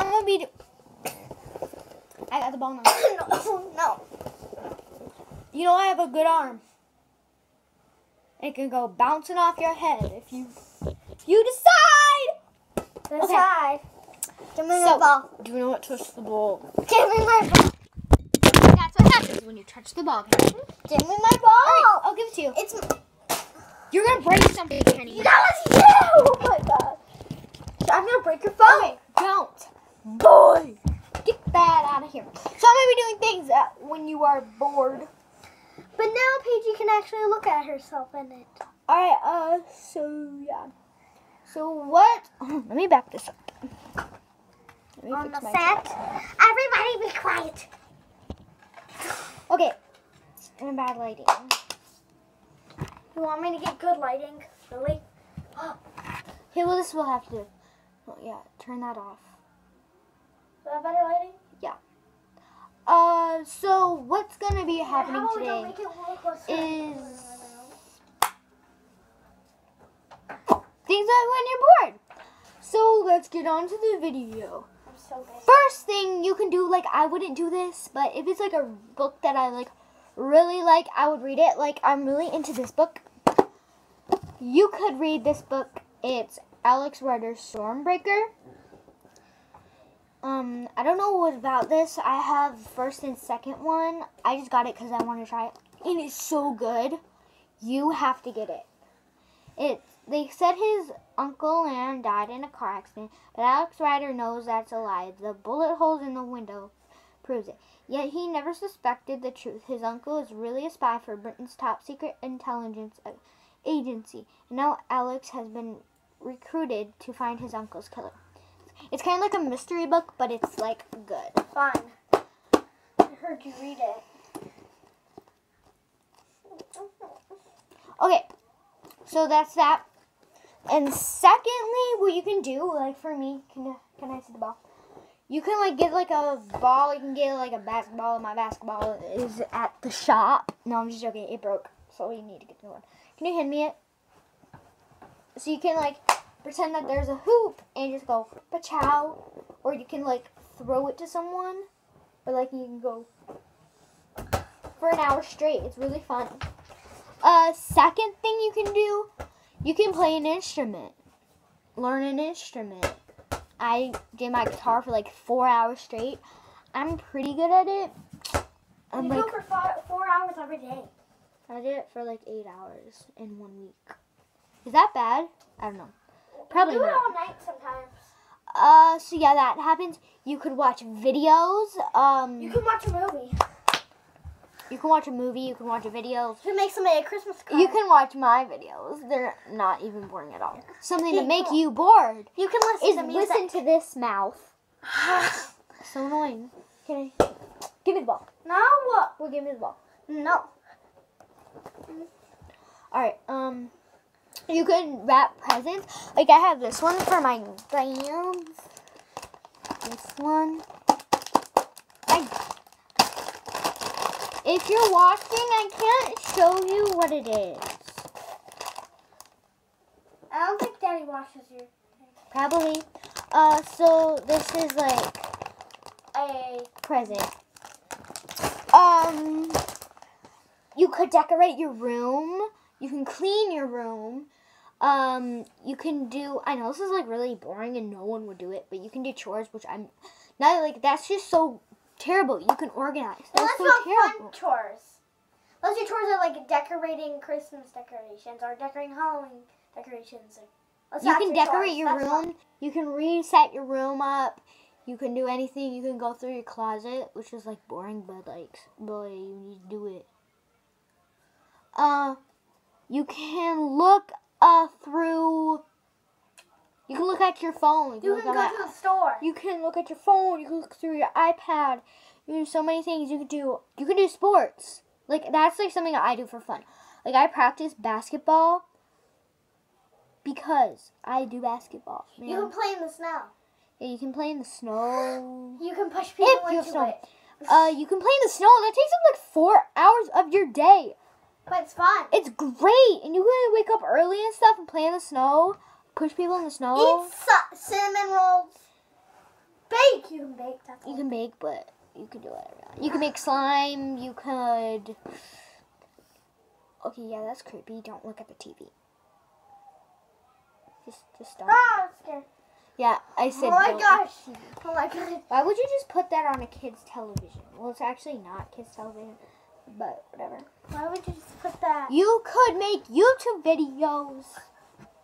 I'm gonna be. I got the ball now. no, no. You know I have a good arm. It can go bouncing off your head if you if you decide. Decide. Give me So- my ball. Do you know what touch the ball? Give me my ball. That's what happens when you touch the ball. Kenny. Give me my ball. I'll give it to you. It's You're gonna break something, Kenny. that was you. Oh my god. I'm gonna break your phone. Okay. Boy, get that out of here. So I'm gonna be doing things when you are bored. But now Paigey can actually look at herself in it. All right. Uh. So yeah. So what? Let me back this up. On the set. Everybody be quiet. Okay. And bad lighting. You want me to get good lighting? Really? Okay. Well, this will have to. Oh, yeah. Turn that off. Is that better lighting? Uh. So what's gonna be happening How about we don't today? make it look like is things that when you're bored. So let's get on to the video. So. First thing you can do, like I wouldn't do this, but if it's like a book that I like really like, I would read it. Like I'm really into this book. You could read this book. It's Alex Rider's Stormbreaker. Um, I don't know what about this. I have first and second one. I just got it because I want to try it. And It is so good. You have to get it. It. They said his uncle Aaron died in a car accident, but Alex Rider knows that's a lie. The bullet holes in the window proves it. Yet he never suspected the truth. His uncle is really a spy for Britain's top secret intelligence agency. And now Alex has been recruited to find his uncle's killer. It's kind of like a mystery book, but it's like good. Fine. I heard you read it. Okay, so that's that. And secondly, what you can do, like for me, can can I see the ball? You can like get like a ball. You can get like a basketball. My basketball is at the shop. No, I'm just joking. It broke, so we need to get a new one. Can you hand me it? So you can like pretend that there's a hoop and just go pachow, or you can like throw it to someone, or like you can go for an hour straight. It's really fun. Uh, second thing you can do, you can play an instrument. Learn an instrument. I did my guitar for like four hours straight. I'm pretty good at it. I'm you like, do it for five, four hours every day. I did it for like eight hours in one week. Is that bad? I don't know. Probably do it not. all night sometimes. Uh, so yeah, that happens. You could watch videos. Um, You can watch a movie. you can watch a movie. You can watch a video. You can make somebody a Christmas card. You can watch my videos. They're not even boring at all. Something to make you bored You can listen is to music. listen to this mouth. So annoying. Can I give me the ball? no. Well, give me the ball. No. All right. Um, you can wrap presents. Like I have this one for my bands. This one. I. If you're watching, I can't show you what it is. I don't think Daddy washes your. Probably. Uh, so this is like a present. Um, you could decorate your room. You can clean your room. Um, you can do. I know this is like really boring and no one would do it, but you can do chores, which I'm not like. That's just so terrible. You can organize. That's let's so do terrible. fun chores. Let's do chores are like decorating Christmas decorations or decorating Halloween decorations. Let's You can decorate chores. your That's room. fun. You can reset your room up. You can do anything. You can go through your closet, which is like boring, but like, boy, you need to do it. Uh, you can look uh through. You can look at your phone. You look can go that- to the store. you can look at your phone. You can look through your iPad. You can do so many things. You can do. You can do sports. Like that's like something I do for fun. Like I practice basketball because I do basketball. Man. You can play in the snow. Yeah, you can play in the snow. You can push people If you into snow. it. Uh, you can play in the snow. That takes up like four hours of your day. But it's fun. It's great, and you can wake up early and stuff and play in the snow, push people in the snow. Eat cinnamon rolls. bake. You can bake. That's You can bake, but you can do whatever you want. You can make slime. You could. Okay, yeah, that's creepy. Don't look at the TV. Just, just stop. Ah, I'm scared. Yeah, I said. Oh my don't look at gosh. Oh my god. Why would you just put that on a kid's television? Well, it's actually not kids' television, but whatever. Why would you just put that? You could make YouTube videos.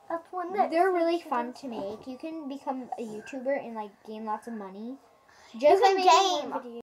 That's one that. They're really fun to make. You can become a YouTuber and like gain lots of money. You Just by can making game. one video.